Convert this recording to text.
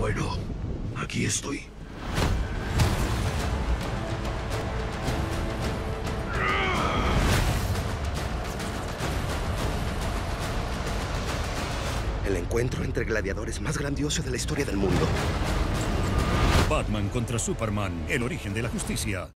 Bueno, aquí estoy. El encuentro entre gladiadores más grandioso de la historia del mundo. Batman contra Superman, el origen de la justicia.